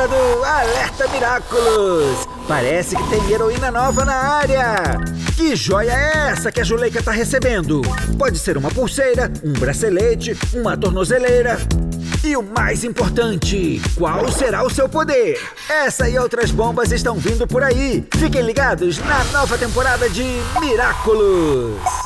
hora do Alerta Miraculous! Parece que tem heroína nova na área! Que joia é essa que a Juleika tá recebendo? Pode ser uma pulseira, um bracelete, uma tornozeleira. E o mais importante, qual será o seu poder? Essa e outras bombas estão vindo por aí. Fiquem ligados na nova temporada de Miraculous!